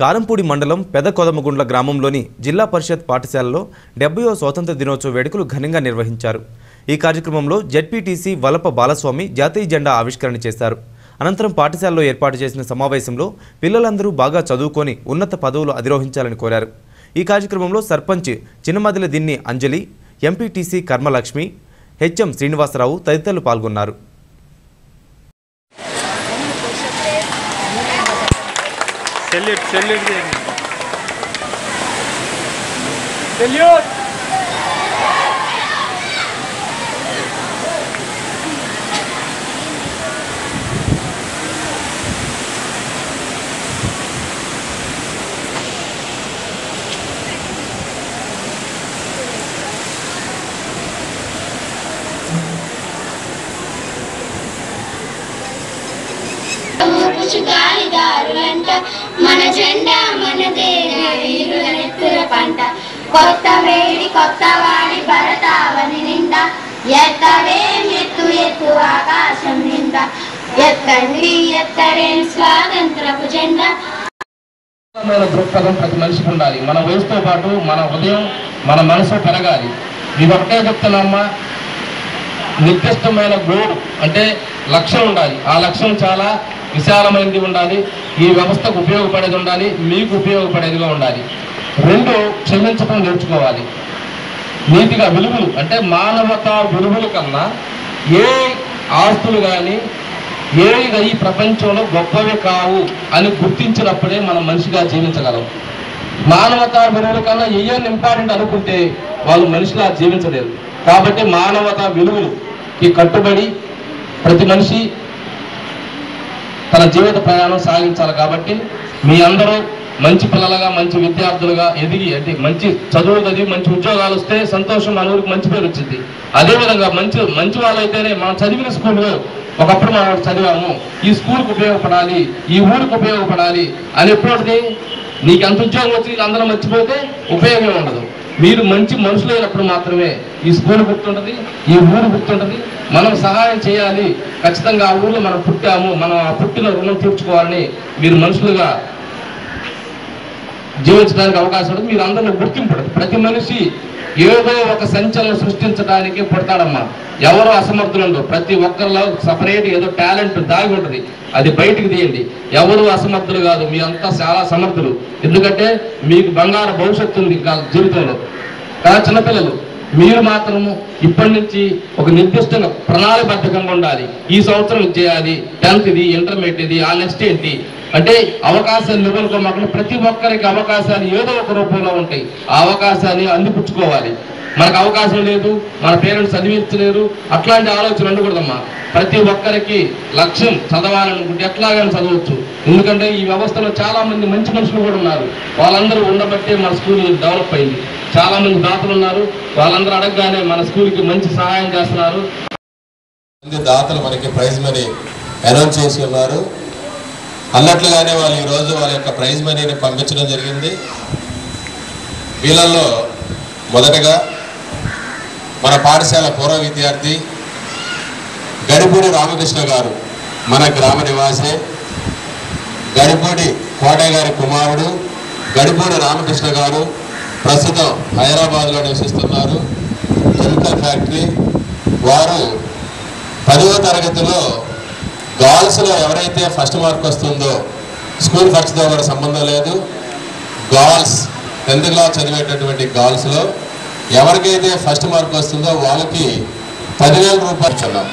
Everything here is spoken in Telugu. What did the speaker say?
కారంపూడి మండలం పెద కొదమగుండ్ల గ్రామంలోని జిల్లా పరిషత్ పాఠశాలలో డెబ్బయో స్వాతంత్ర దినోత్సవ వేడుకలు ఘనంగా నిర్వహించారు. ఈ కార్యక్రమంలో జెడ్పీటీసీ వలప బాలస్వామి జాతీయ జెండా ఆవిష్కరణ చేశారు. అనంతరం పాఠశాలలో ఏర్పాటు చేసిన సమావేశంలో పిల్లలందరూ బాగా చదువుకొని ఉన్నత పదవులు అధిరోహించాలని కోరారు. ఈ కార్యక్రమంలో సర్పంచ్ చిన్నమదిల దిన్ని అంజలి ఎంపీటీసీ కర్మలక్ష్మి హెచ్ఎం శ్రీనివాసరావు తదితరులు పాల్గొన్నారు. Selep, selep gidelim. Geliyor. Portugal. మన జెండా మనదే వీరుల నెత్తుల పంట. కొత్త వేడి కొత్త వాడి భరతావని నిండా ఎత్తవేం ఎత్తు ఎత్తు ఆకాశం నిండా ఎత్తండి ఎత్తరేం స్వాతంత్రపు జెండా. దృక్పథం ప్రతి మనిషికి ఉండాలి. మన వయసుతో పాటు మన హృదయం మన మనసు పెరగాలి. ఇది ఒకటే చెప్తున్నామ్మా నిర్దిష్టమైన గోల్ అంటే లక్ష్యం ఉండాలి. ఆ లక్ష్యం చాలా విశాలమైనది ఉండాలి ఈ వ్యవస్థకు ఉపయోగపడేది ఉండాలి మీకు ఉపయోగపడేదిగా ఉండాలి. రెండు క్షమించడం నేర్చుకోవాలి. నీతిగా విలువలు అంటే మానవతా విలువల కన్నా ఏ ఆస్తులు కానీ ఏవిగా ఈ ప్రపంచంలో గొప్పవి కావు అని గుర్తించినప్పుడే మనం మనిషిగా జీవించగలం. మానవతా విలువల కన్నా ఏం ఇంపార్టెంట్ అనుకుంటే వాళ్ళు మనిషిలా జీవించలేరు. కాబట్టి మానవతా విలువలుకి కట్టుబడి ప్రతి మనిషి తన జీవిత ప్రయాణం సాగించాలి కాబట్టి మీ అందరూ మంచి పిల్లలుగా మంచి విద్యార్థులుగా ఎదిగి అంటే మంచి చదువు చదివి మంచి ఉద్యోగాలు వస్తే సంతోషం మన ఊరికి మంచి పేరు వచ్చింది. అదేవిధంగా మంచి మంచి వాళ్ళైతేనే మనం చదివిన స్కూల్లో ఒకప్పుడు మనం చదివాము. ఈ స్కూల్కి ఉపయోగపడాలి ఈ ఊరికి ఉపయోగపడాలి అని ఎప్పుడు నీకు ఎంత ఉద్యోగం వచ్చి అందరం మర్చిపోతే ఉపయోగం ఉండదు. మీరు మంచి మనుషులు అయినప్పుడు మాత్రమే ఈ స్కూల్ గుర్తుంటుంది ఈ ఊరు గుర్తుంటుంది మనం సహాయం చేయాలి. ఖచ్చితంగా ఆ ఊర్లో మనం పుట్టాము. మనం ఆ పుట్టిన రుణం తీర్చుకోవాలని మీరు మనుషులుగా జీవించడానికి అవకాశం ఉంటుంది. మీరు అందరిలో గుర్తింపు ప్రతి మనిషి ఏదో ఒక సంచలనం సృష్టించడానికి పుడతాడమ్మా. ఎవరు అసమర్థులు ప్రతి ఒక్కరిలో సపరేట్ ఏదో టాలెంట్ దాగి ఉంటుంది. అది బయటికి తీయండి. ఎవరు అసమర్థులు కాదు. మీ అంతా చాలా సమర్థులు. ఎందుకంటే మీకు బంగారు భవిష్యత్తు ఉంది జీవితంలో. చిన్నపిల్లలు. మీరు మాత్రము ఇప్పటి నుంచి ఒక నిర్దిష్ట ప్రణాళికబద్ధంగా ఉండాలి. ఈ సంవత్సరం చేయాలి. టెన్త్ ఇది ఇంటర్మీడియట్ ఇది ఆ నెక్స్ట్ ఏంటి? అంటే అవకాశాలు ఇవ్వనుకోమాకుండా ప్రతి ఒక్కరికి అవకాశాలు ఏదో ఒక రూపంలో ఉంటాయి. ఆ అవకాశాన్ని అందిపుచ్చుకోవాలి. మనకు అవకాశం లేదు మన పేరెంట్స్ చదివించలేరు అట్లాంటి ఆలోచన ఉండకూడదమ్మా. ప్రతి ఒక్కరికి లక్ష్యం చదవాలనుకుంటే ఎట్లాగైనా చదవచ్చు. ఎందుకంటే ఈ వ్యవస్థలో చాలా మంది మంచి మనుషులు కూడా ఉన్నారు. వాళ్ళందరూ ఉండబట్టే మన స్కూల్ డెవలప్ అయింది. చాలా మంది దాతలు ఉన్నారు. వాళ్ళందరూ అడగగానే మన స్కూల్కి మంచి సహాయం చేస్తున్నారు. దాతలు మనకి ప్రైజ్ మనీ అనౌన్స్ చేసి ఉన్నారు. అన్నట్లుగానే వాళ్ళు ఈరోజు వాళ్ళ యొక్క ప్రైజ్ మనీని పంపించడం జరిగింది. వీళ్ళల్లో మొదటగా మన పాఠశాల పూర్వ విద్యార్థి గడిపూడి రామకృష్ణ గారు మన గ్రామ నివాసే. గడిపూడి కోటయ్య గారి కుమారుడు గడిపూడి రామకృష్ణ గారు ప్రస్తుతం హైదరాబాద్లో నివసిస్తున్నారు కెమికల్ ఫ్యాక్టరీ. వారు పదవ తరగతిలో గాల్స్లో ఎవరైతే ఫస్ట్ మార్క్ వస్తుందో స్కూల్ ఖర్చుతో కూడా సంబంధం లేదు. గర్ల్స్ టెన్త్ క్లాస్ చదివేటటువంటి గాల్స్లో ఎవరికైతే ఫస్ట్ మార్క్ వస్తుందో వాళ్ళకి పదివేల రూపాయలు ఇచ్చున్నాం